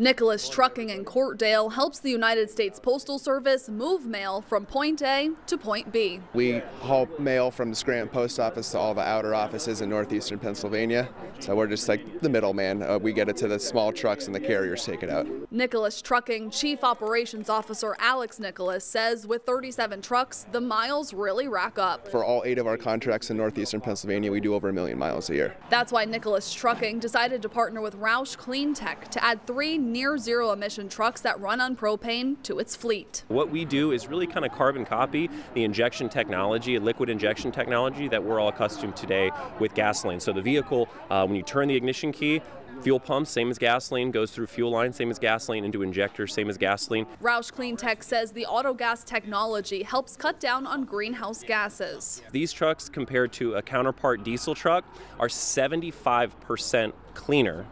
Nicholas Trucking in Courtdale helps the United States Postal Service move mail from point A to point B. We haul mail from the Scranton Post Office to all the outer offices in northeastern Pennsylvania. So we're just like the middleman. Uh, we get it to the small trucks and the carriers take it out. Nicholas Trucking Chief Operations Officer Alex Nicholas says with 37 trucks, the miles really rack up. For all eight of our contracts in northeastern Pennsylvania, we do over a million miles a year. That's why Nicholas Trucking decided to partner with Roush Clean Tech to add three near zero emission trucks that run on propane to its fleet. What we do is really kind of carbon copy the injection technology, a liquid injection technology that we're all accustomed today with gasoline. So the vehicle, uh, when you turn the ignition key, Fuel pumps, same as gasoline, goes through fuel lines, same as gasoline, into injectors, same as gasoline. Roush Clean Tech says the autogas technology helps cut down on greenhouse gases. These trucks, compared to a counterpart diesel truck, are 75% cleaner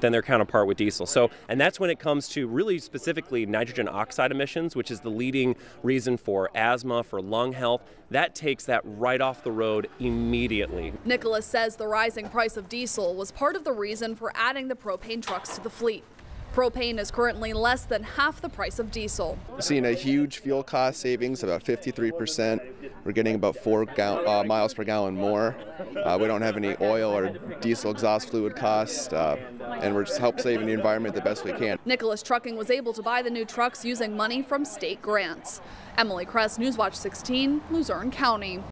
than their counterpart with diesel. So, and that's when it comes to really specifically nitrogen oxide emissions, which is the leading reason for asthma, for lung health. That takes that right off the road immediately. Nicholas says the rising price of diesel was part of the reason for adding the propane trucks to the fleet. Propane is currently less than half the price of diesel. We're seeing a huge fuel cost savings, about 53%. We're getting about four uh, miles per gallon more. Uh, we don't have any oil or diesel exhaust fluid costs, uh, and we're just help saving the environment the best we can. Nicholas Trucking was able to buy the new trucks using money from state grants. Emily Kress, Newswatch 16, Luzerne County.